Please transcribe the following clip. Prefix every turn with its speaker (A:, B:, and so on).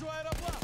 A: joelho up bola.